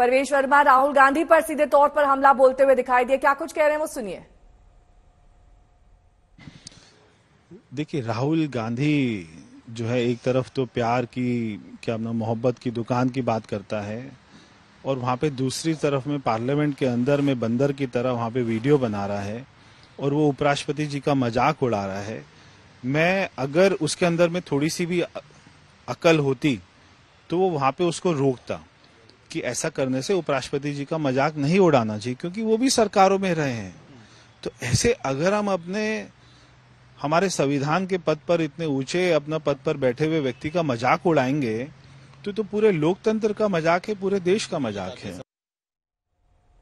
परवेश वर्मा राहुल गांधी पर सीधे तौर पर हमला बोलते हुए दिखाई दिए। क्या कुछ कह रहे हैं वो? सुनिए। देखिए, राहुल गांधी जो है, एक तरफ़ तो प्यार की, क्या अपना मोहब्बत की दुकान की बात करता है और वहाँ पे दूसरी तरफ़ में पार्लियामेंट के अंदर में बंदर की तरह वहाँ पे वीडियो बना रहा है और वो उपराष्ट्रपति जी का मज़ाक उड़ा रहा है। मैं अगर उसके अंदर में थोड़ी सी भी अकल होती तो वो वहाँ पे उसको रोकता। कि ऐसा करने से उपराष्ट्रपति जी का मज़ाक नहीं उड़ाना चाहिए, क्योंकि वो भी सरकारों में रहे हैं। तो ऐसे अगर हम अपने, हमारे संविधान के पद पर इतने ऊँचे, अपना पद पर बैठे हुए व्यक्ति का मज़ाक उड़ाएँगे तो तो पूरे लोकतंत्र का मज़ाक है, पूरे देश का मज़ाक है।